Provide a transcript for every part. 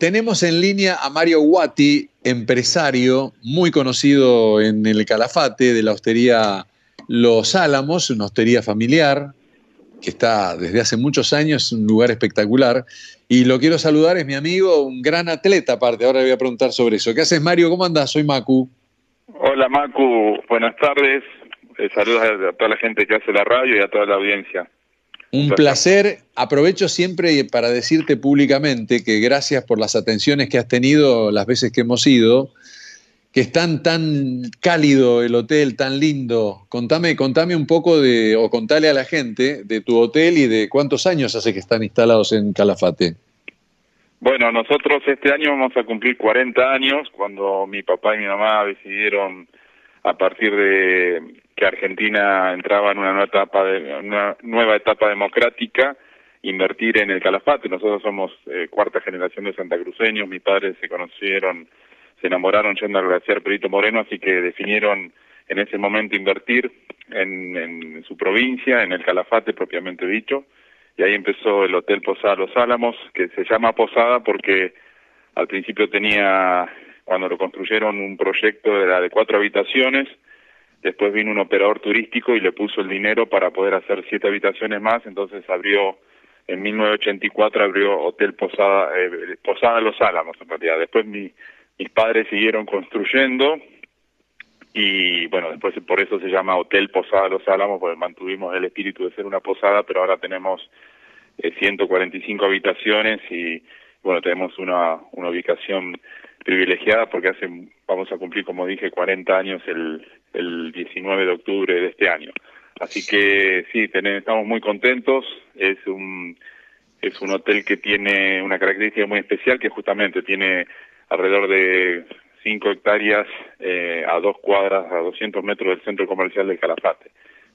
Tenemos en línea a Mario Guati, empresario muy conocido en el Calafate de la hostería Los Álamos, una hostería familiar que está desde hace muchos años, un lugar espectacular. Y lo quiero saludar, es mi amigo, un gran atleta aparte. Ahora le voy a preguntar sobre eso. ¿Qué haces, Mario? ¿Cómo andás? Soy Macu. Hola, Macu. Buenas tardes. Eh, saludos a toda la gente que hace la radio y a toda la audiencia. Un placer. Aprovecho siempre para decirte públicamente que gracias por las atenciones que has tenido las veces que hemos ido, que es tan, tan cálido el hotel, tan lindo. Contame, contame un poco de, o contale a la gente de tu hotel y de cuántos años hace que están instalados en Calafate. Bueno, nosotros este año vamos a cumplir 40 años cuando mi papá y mi mamá decidieron a partir de que Argentina entraba en una nueva etapa, de, una nueva etapa democrática, invertir en el Calafate. Nosotros somos eh, cuarta generación de santacruceños, mis padres se conocieron, se enamoraron yendo al glaciar Perito Moreno, así que definieron en ese momento invertir en, en su provincia, en el Calafate propiamente dicho, y ahí empezó el Hotel Posada Los Álamos, que se llama Posada porque al principio tenía, cuando lo construyeron, un proyecto era de cuatro habitaciones, Después vino un operador turístico y le puso el dinero para poder hacer siete habitaciones más, entonces abrió, en 1984 abrió Hotel Posada, eh, Posada Los Álamos en realidad. Después mi, mis padres siguieron construyendo y bueno, después por eso se llama Hotel Posada Los Álamos, porque mantuvimos el espíritu de ser una posada, pero ahora tenemos eh, 145 habitaciones y bueno, tenemos una, una ubicación privilegiada porque hace, vamos a cumplir, como dije, 40 años el, el 19 de octubre de este año. Así que sí, tenemos, estamos muy contentos. Es un, es un hotel que tiene una característica muy especial que justamente tiene alrededor de 5 hectáreas eh, a dos cuadras, a 200 metros del centro comercial del Calafate.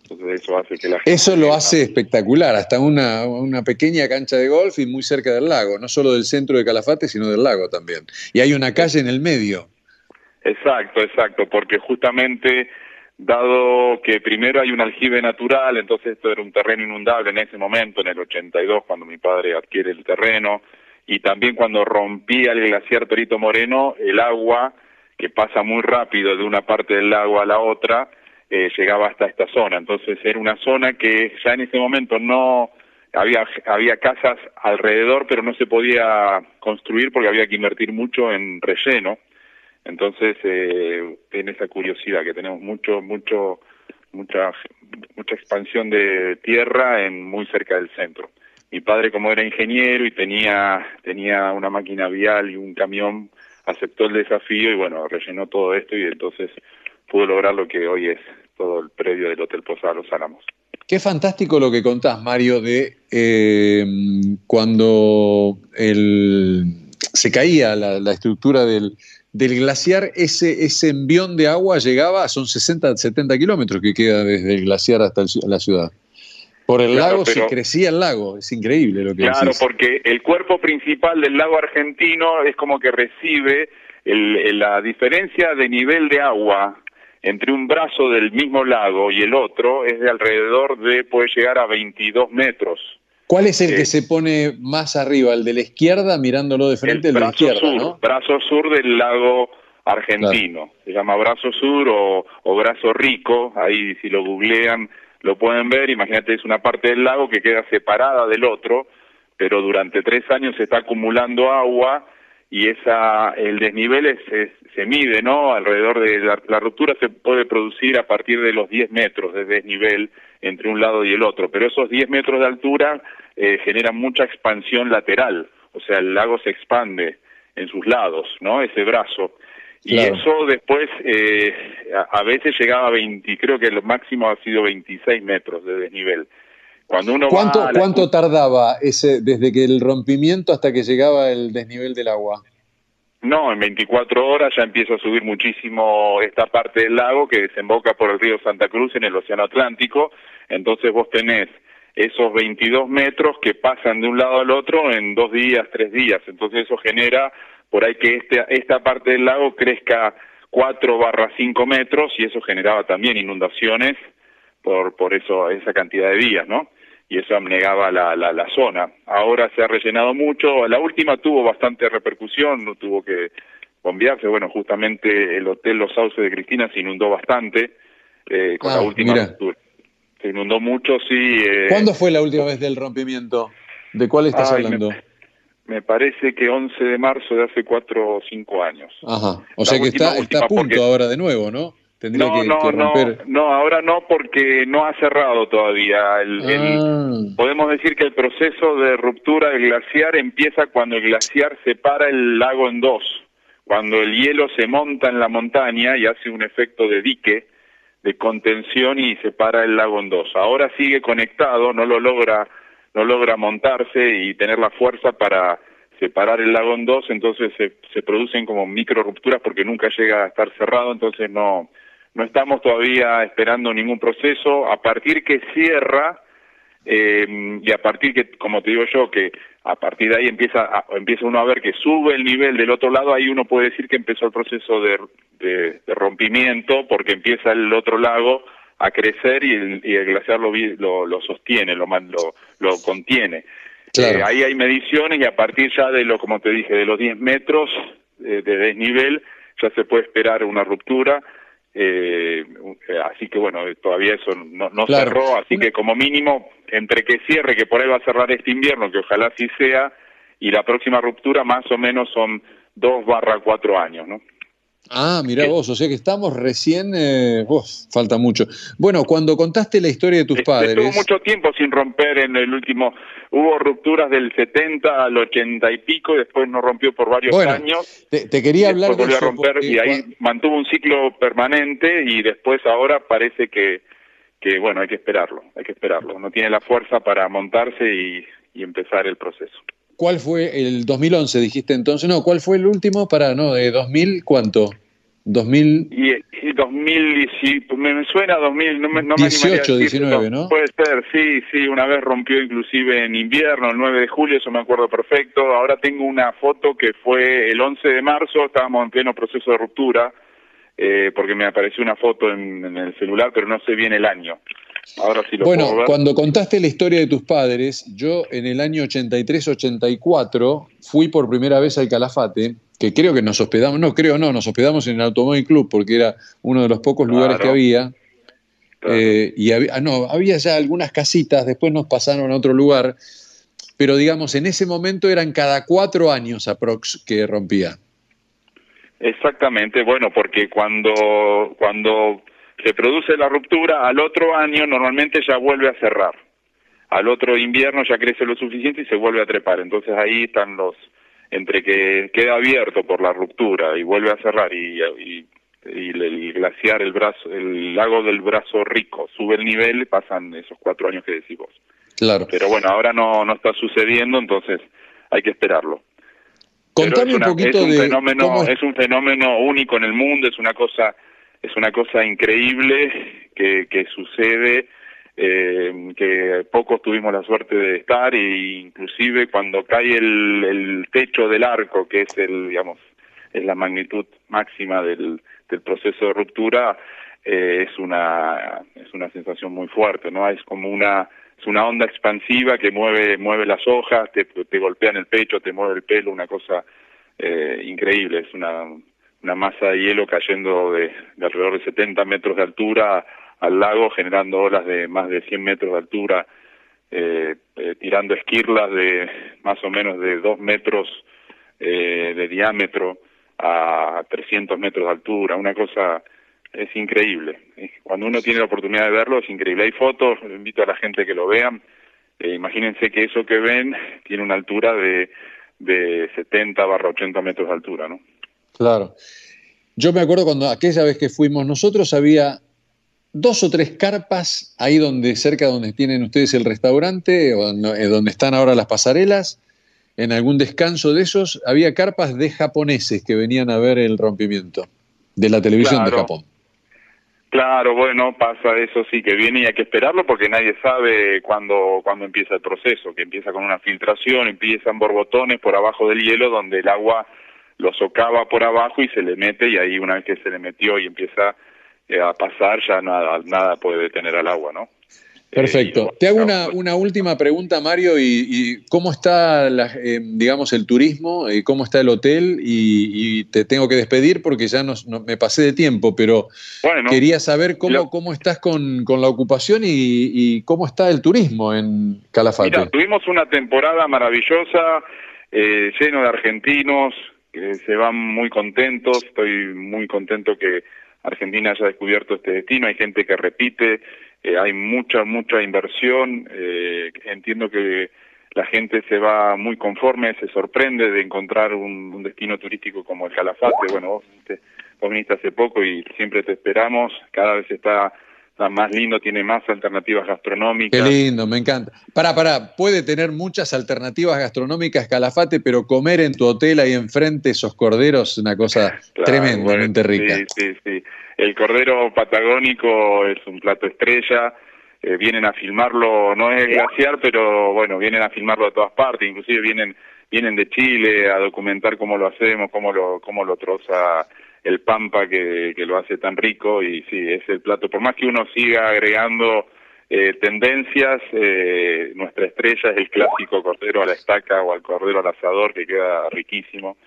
Entonces eso hace que la gente Eso lo hace espectacular, hasta una, una pequeña cancha de golf y muy cerca del lago, no solo del centro de Calafate, sino del lago también. Y hay una calle en el medio. Exacto, exacto, porque justamente dado que primero hay un aljibe natural, entonces esto era un terreno inundable en ese momento, en el 82, cuando mi padre adquiere el terreno, y también cuando rompía el glaciar Perito Moreno, el agua, que pasa muy rápido de una parte del lago a la otra, eh, llegaba hasta esta zona. Entonces era una zona que ya en ese momento no había, había casas alrededor, pero no se podía construir porque había que invertir mucho en relleno. Entonces, eh, en esa curiosidad que tenemos mucho, mucho, mucha, mucha expansión de tierra en muy cerca del centro. Mi padre, como era ingeniero y tenía, tenía una máquina vial y un camión, aceptó el desafío y bueno, rellenó todo esto y entonces pudo lograr lo que hoy es todo el predio del Hotel Posada Los Álamos. Qué fantástico lo que contás, Mario, de eh, cuando el, se caía la, la estructura del, del glaciar, ese, ese envión de agua llegaba, son 60, 70 kilómetros que queda desde el glaciar hasta la ciudad. Por el lago se crecía el lago, es increíble lo que Claro, porque el cuerpo principal del lago argentino es como que recibe el, la diferencia de nivel de agua entre un brazo del mismo lago y el otro es de alrededor de, puede llegar a 22 metros. ¿Cuál es el que se pone más arriba? ¿El de la izquierda, mirándolo de frente? El, de la izquierda, sur, ¿no? Brazo sur del lago argentino. Se llama brazo sur o, o, brazo rico. Ahí, si lo googlean, lo pueden ver. Imagínate, es una parte del lago que queda separada del otro, pero durante tres años se está acumulando agua y esa el desnivel es, se mide, ¿no? Alrededor de la, la, ruptura se puede producir a partir de los 10 metros de desnivel entre un lado y el otro, pero esos 10 metros de altura eh, generan mucha expansión lateral, o sea, el lago se expande en sus lados, ¿no? Ese brazo. Y eso después eh, a, a, veces llegaba a 20, creo que lo máximo ha sido 26 metros de desnivel. Cuando uno ¿Cuánto, va la... ¿Cuánto tardaba ese desde que el rompimiento hasta que llegaba el desnivel del agua? No, en 24 horas ya empieza a subir muchísimo esta parte del lago que desemboca por el río Santa Cruz en el Océano Atlántico. Entonces vos tenés esos 22 metros que pasan de un lado al otro en dos días, tres días. Entonces eso genera por ahí que este, esta parte del lago crezca 4 barra 5 metros y eso generaba también inundaciones por, por eso, esa cantidad de días, ¿no? y eso abnegaba la, la, la zona. Ahora se ha rellenado mucho, la última tuvo bastante repercusión, no tuvo que bombearse, bueno, justamente el hotel Los Sauces de Cristina se inundó bastante eh, con la ah, última ruptura. Se inundó mucho, sí. Eh, ¿Cuándo fue la última vez del rompimiento? ¿De cuál estás hablando? Me, parece que 11 de marzo de hace 4 o 5 años. Ajá, o sea que está, está a punto ahora de nuevo, ¿no? No, no, no, no, ahora no porque no ha cerrado todavía. El, ah. podemos decir que el proceso de ruptura del glaciar empieza cuando el glaciar separa el lago en dos, cuando el hielo se monta en la montaña y hace un efecto de dique, de contención y separa el lago en dos. Ahora sigue conectado, no lo logra, no logra montarse y tener la fuerza para separar el lago en dos, entonces se, se producen como micro rupturas porque nunca llega a estar cerrado, entonces no no estamos todavía esperando ningún proceso. A partir que cierra, eh, y a partir que, como te digo yo, que a partir de ahí empieza, empieza uno a ver que sube el nivel del otro lado, ahí uno puede decir que empezó el proceso de, de, rompimiento, porque empieza el otro lago a crecer y el, y el glaciar lo, lo, lo, sostiene, lo, lo, lo contiene. Eh, ahí hay mediciones y a partir ya de lo, como te dije, de los 10 metros de desnivel, ya se puede esperar una ruptura eh, así que bueno, todavía eso no, no cerró, así que como mínimo, entre que cierre, que por ahí va a cerrar este invierno, que ojalá sí sea, y la próxima ruptura más o menos son dos barra cuatro años, ¿no? Ah, mira vos, o sea que estamos recién, eh, vos, falta mucho. Bueno, cuando contaste la historia de tus padres... Estuvo mucho tiempo sin romper en el último, hubo rupturas del 70 al 80 y pico, y después no rompió por varios años. Te, quería hablar de eso. romper y ahí mantuvo un ciclo permanente y después ahora parece que, que, bueno, hay que esperarlo, hay que esperarlo. No tiene la fuerza para montarse y, y empezar el proceso. ¿Cuál fue el 2011, dijiste entonces? No, ¿cuál fue el último para, no, de 2000, cuánto? 2000... Y, 2000, si me, suena 2000, no me, no 18, 19, ¿no? Puede ser, sí, sí, una vez rompió inclusive en invierno, el 9 de julio, eso me acuerdo perfecto. Ahora tengo una foto que fue el 11 de marzo, estábamos en pleno proceso de ruptura, eh, porque me apareció una foto en, en, el celular, pero no sé bien el año. Ahora sí lo bueno, puedo ver. cuando contaste la historia de tus padres, yo en el año 83-84 fui por primera vez al Calafate, que creo que nos hospedamos, no creo no, nos hospedamos en el Automóvil Club porque era uno de los pocos lugares que había. Eh, y había, ah, no, había ya algunas casitas, después nos pasaron a otro lugar, pero digamos, en ese momento eran cada cuatro años aprox que rompía. Exactamente, bueno, porque cuando, cuando se produce la ruptura, al otro año normalmente ya vuelve a cerrar. Al otro invierno ya crece lo suficiente y se vuelve a trepar. Entonces ahí están los, entre que queda abierto por la ruptura y vuelve a cerrar y, y, el glaciar, el brazo, el lago del brazo rico sube el nivel, pasan esos cuatro años que decís vos. Claro. Pero bueno, ahora no, no está sucediendo, entonces hay que esperarlo. Contame un poquito es un de fenómeno, es un fenómeno único en el mundo, es una cosa es una cosa increíble que, que sucede, eh, que pocos tuvimos la suerte de estar e inclusive cuando cae el, el techo del arco, que es el, digamos, es la magnitud máxima del, del proceso de ruptura, eh, es una es una sensación muy fuerte, ¿no? Es como una es una onda expansiva que mueve mueve las hojas, te, te golpea en el pecho, te mueve el pelo, una cosa eh, increíble, es una una masa de hielo cayendo de, alrededor de 70 metros de altura al lago, generando olas de más de 100 metros de altura, eh, eh, tirando esquirlas de más o menos de 2 metros eh, de diámetro a 300 metros de altura, una cosa es increíble. Cuando uno tiene la oportunidad de verlo es increíble. Hay fotos, invito a la gente que lo vean. imagínense que eso que ven tiene una altura de, de 70 barra 80 metros de altura, ¿no? Claro. Yo me acuerdo cuando aquella vez que fuimos nosotros había dos o tres carpas ahí donde cerca donde tienen ustedes el restaurante o eh, donde están ahora las pasarelas. En algún descanso de esos había carpas de japoneses que venían a ver el rompimiento de la televisión de Japón. Claro, bueno, pasa eso sí que viene y hay que esperarlo porque nadie sabe cuándo, cuándo empieza el proceso, que empieza con una filtración, empiezan borbotones por abajo del hielo donde el agua lo socava por abajo y se le mete y ahí una vez que se le metió y empieza eh, a pasar ya nada nada puede detener al agua, ¿no? Perfecto. Te hago una, última pregunta, Mario, y, cómo está, eh, digamos, el turismo, y cómo está el hotel, y, te tengo que despedir porque ya no, me pasé de tiempo, pero quería saber cómo, cómo estás con, la ocupación y, cómo está el turismo en Calafate. Mira, tuvimos una temporada maravillosa, eh, lleno de argentinos, que se van muy contentos, estoy muy contento que Argentina haya descubierto este destino, hay gente que repite, eh, hay mucha, mucha inversión, eh, entiendo que la gente se va muy conforme, se sorprende de encontrar un, destino turístico como el Calafate, bueno, vos vos viniste hace poco y siempre te esperamos, cada vez está más lindo, tiene más alternativas gastronómicas. Qué lindo, me encanta. Para, para, puede tener muchas alternativas gastronómicas Calafate, pero comer en tu hotel ahí enfrente esos corderos es una cosa tremendamente rica. Sí, sí, sí. El cordero patagónico es un plato estrella. Eh, vienen a filmarlo, no es glaciar, pero bueno, vienen a filmarlo de todas partes, inclusive vienen vienen de Chile a documentar cómo lo hacemos, cómo lo cómo lo troza el pampa que, lo hace tan rico y sí, es el plato. Por más que uno siga agregando eh, tendencias, eh, nuestra estrella es el clásico cordero a la estaca o al cordero al asador que queda riquísimo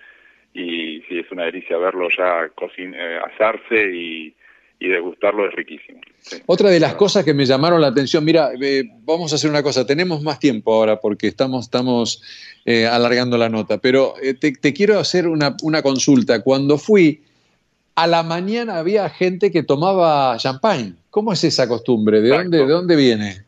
y sí, es una delicia verlo ya eh, asarse y, degustarlo es riquísimo. Otra de las cosas que me llamaron la atención, mira, vamos a hacer una cosa, tenemos más tiempo ahora porque estamos, estamos alargando la nota, pero te, te, quiero hacer una, una consulta. Cuando fui, a la mañana había gente que tomaba champagne. ¿Cómo es esa costumbre? ¿De dónde, de dónde viene?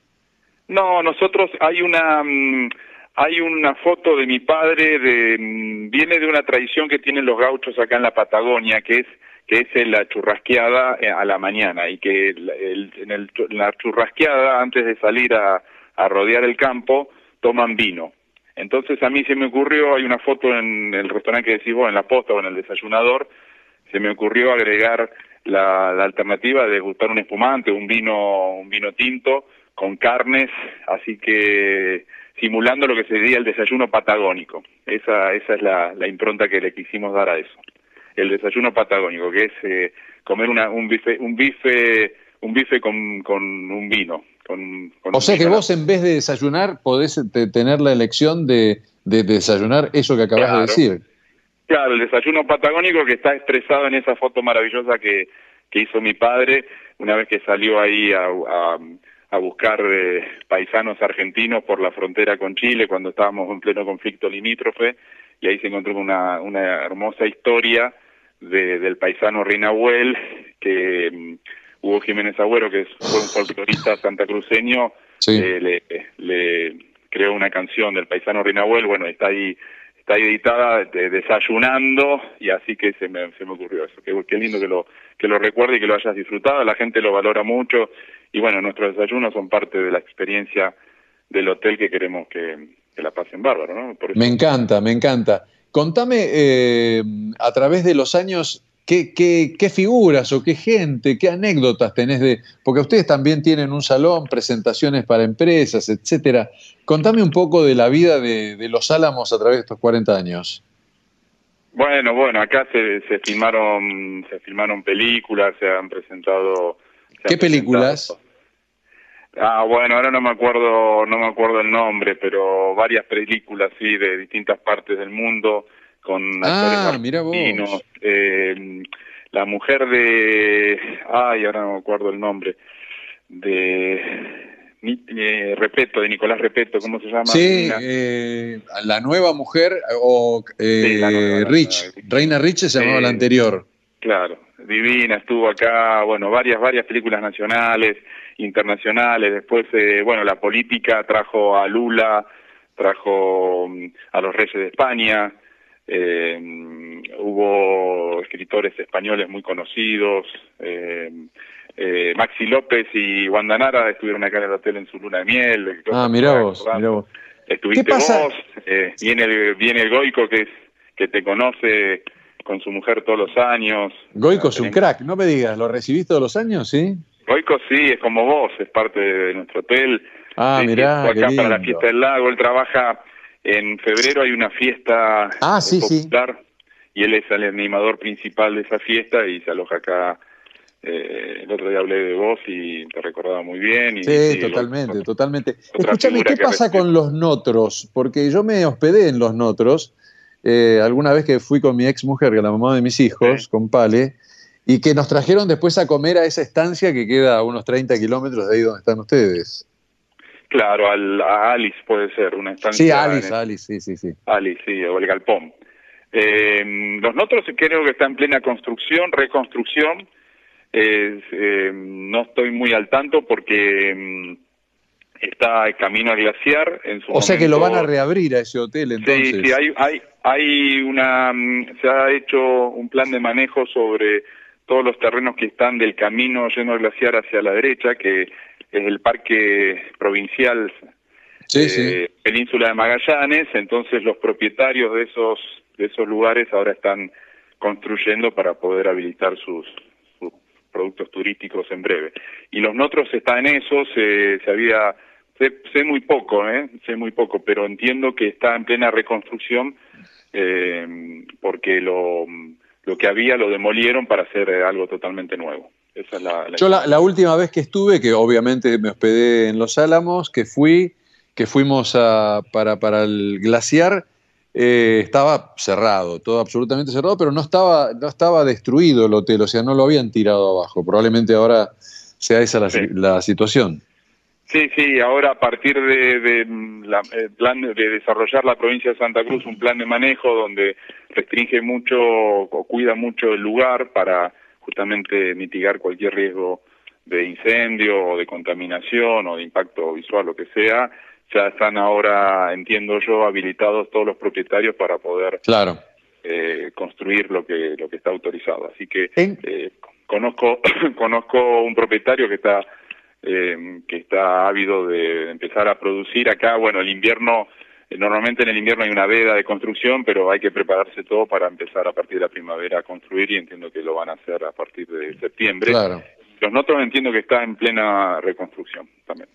No, nosotros hay una mm, hay una foto de mi padre de mm, viene de una tradición que tienen los gauchos acá en la Patagonia, que es que es la churrasqueada eh, a la mañana y que en, la churrasqueada antes de salir a, a rodear el campo toman vino. Entonces a mí se me ocurrió, hay una foto en el restaurante que decís vos, en la posta o en el desayunador, se me ocurrió agregar la, alternativa de gustar un espumante, un vino, un vino tinto con carnes, así que simulando lo que sería el desayuno patagónico. Esa, esa es la, impronta que le quisimos dar a eso. El desayuno patagónico, que es eh, comer una, un bife, un bife, un bife con, con un vino. Con, o sea que vos en vez de desayunar podés tener la elección de, de desayunar eso que acabas de decir. Claro, el desayuno patagónico que está expresado en esa foto maravillosa que, que hizo mi padre una vez que salió ahí a, a, buscar eh, paisanos argentinos por la frontera con Chile cuando estábamos en pleno conflicto limítrofe y ahí se encontró una, una hermosa historia de, del paisano Rinahuel que um, Hugo Jiménez Agüero, que fue un folclorista santacruceño, eh, le, le creó una canción del paisano Rinahuel, bueno, está ahí está editada de, desayunando y así que se me, se me ocurrió eso. Qué, qué lindo que lo, que lo recuerde y que lo hayas disfrutado, la gente lo valora mucho y bueno, nuestros desayunos son parte de la experiencia del hotel que queremos que, que la pasen bárbaro, ¿no? Me encanta, me encanta. Contame eh, a través de los años ¿Qué, qué, figuras o qué gente, qué anécdotas tenés de.? Porque ustedes también tienen un salón, presentaciones para empresas, etcétera. Contame un poco de la vida de, los Álamos a través de estos 40 años. Bueno, bueno, acá se, se filmaron se filmaron películas, se han presentado. ¿Qué películas? Ah, bueno, ahora no me acuerdo, no me acuerdo el nombre, pero varias películas, sí, de distintas partes del mundo con ah, mira vos. Eh, la mujer de, ay, ahora no me acuerdo el nombre, de eh, Repeto, de Nicolás Repeto, ¿cómo se llama? Sí, eh, la nueva mujer o eh, Rich, Reina Rich se llamaba la anterior. Claro, divina, estuvo acá, bueno, varias, varias películas nacionales, internacionales, después, bueno, la política trajo a Lula, trajo mm, a los reyes de España, eh, hubo escritores españoles muy conocidos, eh, eh, Maxi López y Wanda Nara estuvieron acá en el hotel en su luna de miel. Ah, mirá vos, vos. Estuviste vos, eh, viene, el, viene el Goico que, es, que te conoce con su mujer todos los años. Goico es un crack, no me digas, ¿lo recibís todos los años, sí? Goico sí, es como vos, es parte de nuestro hotel. Ah, mirá, acá para la fiesta del lago, él trabaja en febrero hay una fiesta ah, sí, popular y él es el animador principal de esa fiesta y se aloja acá eh, el otro día hablé de vos y te recordaba muy bien. Y, sí, totalmente, totalmente. Escúchame, ¿qué pasa con los notros? Porque yo me hospedé en los notros eh, alguna vez que fui con mi ex mujer, que es la mamá de mis hijos, con Pale, y que nos trajeron después a comer a esa estancia que queda a unos 30 kilómetros de ahí donde están ustedes. Claro, al, a Alice puede ser, una estancia. Sí, Alice, Alice, sí, sí, sí. Alice, sí, o el Galpón. Eh, los Notros creo que está en plena construcción, reconstrucción. Eh, no estoy muy al tanto porque mm, está el camino a glaciar. En su o sea que lo van a reabrir a ese hotel entonces. Sí, sí, hay, hay, hay una, mm, se ha hecho un plan de manejo sobre todos los terrenos que están del camino lleno de glaciar hacia la derecha, que es el parque provincial sí, Península de Magallanes, entonces los propietarios de esos, de esos lugares ahora están construyendo para poder habilitar sus, productos turísticos en breve. Y los notros están en eso, se, se había, sé, muy poco, ¿eh? sé muy poco, pero entiendo que está en plena reconstrucción eh, porque lo, lo que había lo demolieron para hacer algo totalmente nuevo. Yo la, última vez que estuve, que obviamente me hospedé en Los Álamos, que fui, que fuimos a, para, para el glaciar, eh, estaba cerrado, todo absolutamente cerrado, pero no estaba, no estaba destruido el hotel, o sea, no lo habían tirado abajo. Probablemente ahora sea esa la, situación. Sí, sí, ahora a partir de, plan de desarrollar la provincia de Santa Cruz un plan de manejo donde restringe mucho o cuida mucho el lugar para justamente mitigar cualquier riesgo de incendio o de contaminación o de impacto visual, lo que sea, ya están ahora, entiendo yo, habilitados todos los propietarios para poder claro. eh, construir lo que lo que está autorizado. Así que eh, conozco conozco un propietario que está eh, que está ávido de empezar a producir acá. Bueno, el invierno normalmente en el invierno hay una veda de construcción, pero hay que prepararse todo para empezar a partir de la primavera a construir y entiendo que lo van a hacer a partir de septiembre. Claro. Los notos entiendo que está en plena reconstrucción también.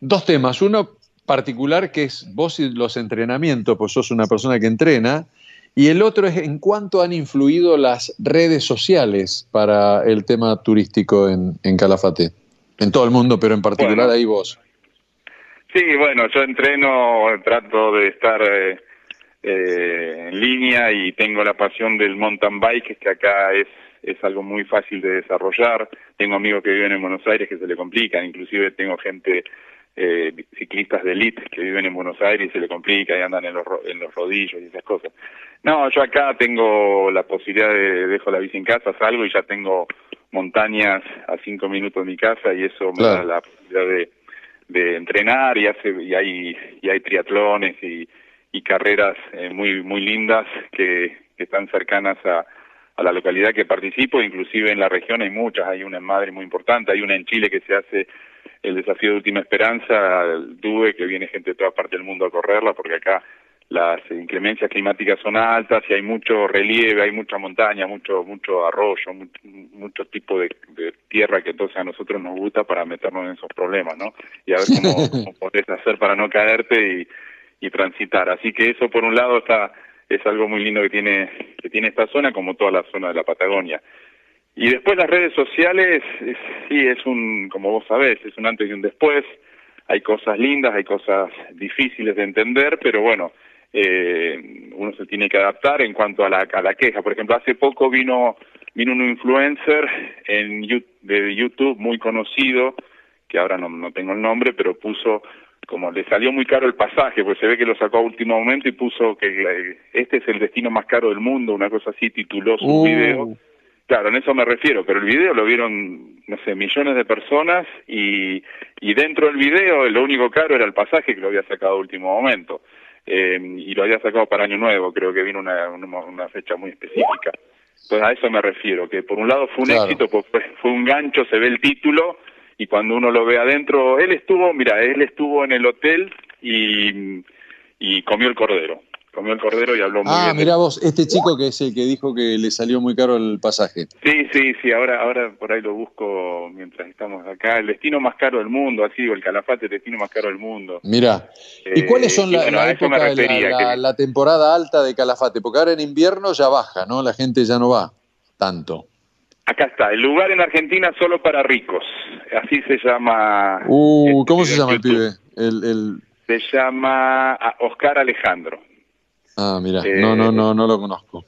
Dos temas. Uno particular que es vos y los entrenamientos, pues sos una persona que entrena. Y el otro es en cuánto han influido las redes sociales para el tema turístico en, Calafate. En todo el mundo, pero en particular ahí vos. Sí, bueno, yo entreno, trato de estar eh, eh, en línea y tengo la pasión del mountain bike, que acá es, es algo muy fácil de desarrollar. Tengo amigos que viven en Buenos Aires que se le complican, inclusive tengo gente, eh, ciclistas de elite que viven en Buenos Aires y se le complica y andan en los, en los rodillos y esas cosas. No, yo acá tengo la posibilidad de, dejo la bici en casa, salgo y ya tengo montañas a cinco minutos de mi casa y eso me da la posibilidad de de entrenar y hace y hay y hay triatlones y, y carreras eh, muy muy lindas que, están cercanas a, a la localidad que participo, inclusive en la región hay muchas, hay una en Madrid muy importante, hay una en Chile que se hace el desafío de última esperanza, el DUE, que viene gente de toda parte del mundo a correrla, porque acá las inclemencias climáticas son altas y hay mucho relieve, hay mucha montaña, mucho mucho arroyo, mucho, mucho tipo de, tierra que entonces a nosotros nos gusta para meternos en esos problemas, ¿no? Y a ver cómo, cómo podés hacer para no caerte y, y transitar. Así que eso por un lado está es algo muy lindo que tiene que tiene esta zona como toda la zona de la Patagonia. Y después las redes sociales, sí, es un, como vos sabés, es un antes y un después. Hay cosas lindas, hay cosas difíciles de entender, pero bueno, eh, uno se tiene que adaptar en cuanto a la, a la queja. Por ejemplo, hace poco vino, vino un influencer en, de YouTube muy conocido, que ahora no, no tengo el nombre, pero puso como le salió muy caro el pasaje, pues se ve que lo sacó a último momento y puso que este es el destino más caro del mundo, una cosa así, tituló su uh. video. Claro, en eso me refiero, pero el video lo vieron, no sé, millones de personas y, y dentro del video lo único caro era el pasaje que lo había sacado a último momento. Eh, y lo había sacado para Año Nuevo, creo que vino una, una, fecha muy específica. Entonces a eso me refiero, que por un lado fue un éxito, pues fue un gancho, se ve el título y cuando uno lo ve adentro, él estuvo, mira, él estuvo en el hotel y, y comió el cordero comió el cordero y habló muy ah, bien. Ah, mira vos, este chico que es el que dijo que le salió muy caro el pasaje. Sí, sí, sí, ahora, ahora por ahí lo busco mientras estamos acá. El destino más caro del mundo, así digo, el Calafate, el destino más caro del mundo. Mira, ¿y cuáles son eh, la, época, la, la, temporada alta de Calafate? Porque ahora en invierno ya baja, ¿no? La gente ya no va tanto. Acá está, el lugar en Argentina solo para ricos. Así se llama. Uh, ¿cómo se llama el pibe? El, Se llama ah, Oscar Alejandro. Ah, mira, no, no, no, no lo conozco.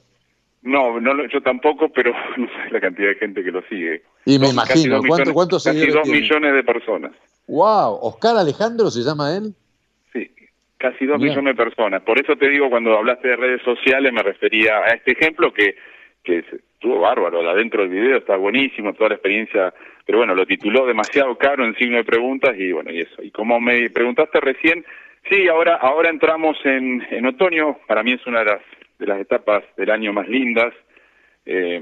No, no yo tampoco, pero no sé la cantidad de gente que lo sigue. Y me imagino, ¿cuánto, ¿cuántos Casi dos millones de personas. ¡Wow! ¿Oscar Alejandro se llama él? Sí, casi dos millones de personas. Por eso te digo, cuando hablaste de redes sociales, me refería a este ejemplo que, que estuvo bárbaro. Adentro del video está buenísimo, toda la experiencia. Pero bueno, lo tituló demasiado caro en signo de preguntas y bueno, y eso. Y como me preguntaste recién, sí, ahora, ahora entramos en, en otoño. Para mí es una de las de las etapas del año más lindas. Eh,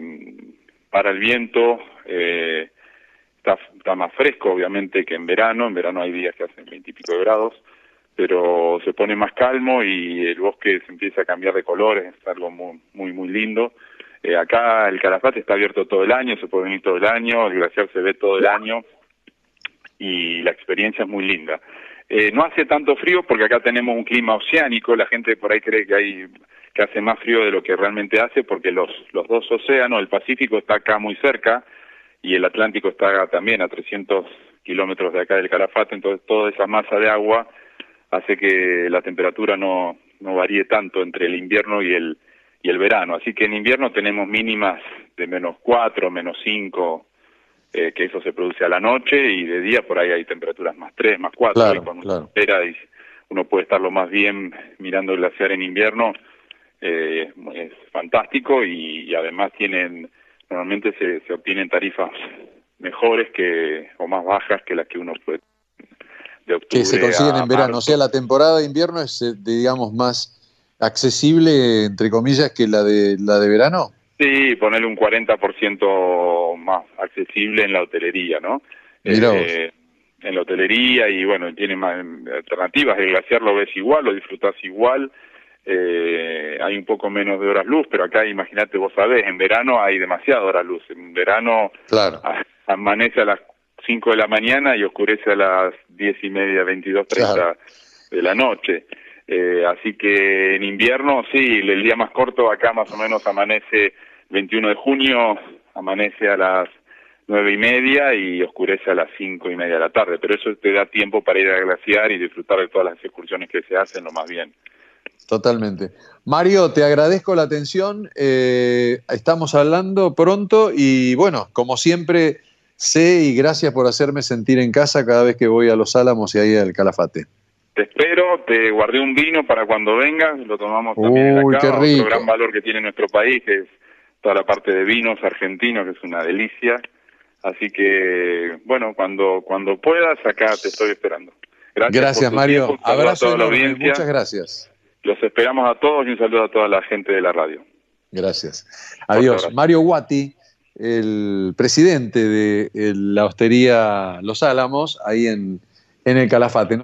para el viento eh, está, está, más fresco, obviamente, que en verano. En verano hay días que hacen veintipico de grados, pero se pone más calmo y el bosque se empieza a cambiar de colores. Es algo muy, muy, muy lindo. Eh, acá el Calafate está abierto todo el año, se puede venir todo el año, el glaciar se ve todo el año y la experiencia es muy linda. Eh, no hace tanto frío porque acá tenemos un clima oceánico, la gente por ahí cree que hay que hace más frío de lo que realmente hace porque los, los dos océanos, el Pacífico está acá muy cerca y el Atlántico está también a 300 kilómetros de acá del Calafate, entonces toda esa masa de agua hace que la temperatura no, no varíe tanto entre el invierno y el, y el verano. Así que en invierno tenemos mínimas de menos 4, menos 5, eh, que eso se produce a la noche, y de día por ahí hay temperaturas más 3, más 4, claro, y cuando claro. espera y uno puede estarlo más bien mirando el glaciar en invierno, eh, es fantástico y, y, además tienen normalmente se, se obtienen tarifas mejores que o más bajas que las que uno puede de octubre que se consiguen en verano, o sea, la temporada de invierno es eh, digamos más accesible entre comillas que la de la de verano. Sí, ponerle un 40% más accesible en la hotelería, ¿no? Eh, en la hotelería y bueno, tiene más alternativas, el glaciar lo ves igual, lo disfrutas igual, eh, hay un poco menos de horas luz, pero acá imagínate, vos sabés, en verano hay demasiada hora luz. En verano claro. amanece a las 5 de la mañana y oscurece a las 10 y media, 22, 30 claro. de la noche. Eh, así que en invierno, sí, el día más corto acá más o menos amanece 21 de junio, amanece a las nueve y media y oscurece a las cinco y media de la tarde, pero eso te da tiempo para ir a glaciar y disfrutar de todas las excursiones que se hacen lo más bien. Totalmente. Mario, te agradezco la atención. Eh, estamos hablando pronto y bueno, como siempre, sé y gracias por hacerme sentir en casa cada vez que voy a Los Álamos y ahí al Calafate. Te espero, te guardé un vino para cuando vengas, lo tomamos también Uy, acá, qué rico. otro gran valor que tiene nuestro país, que es toda la parte de vinos argentinos, que es una delicia. Así que, bueno, cuando, cuando puedas, acá te estoy esperando. Gracias, gracias Mario. Tiempo, Abrazo a toda la Muchas gracias. Los esperamos a todos y un saludo a toda la gente de la radio. Gracias. Adiós. Gracias. Mario Guati, el presidente de la hostería Los Álamos, ahí en, en el Calafate.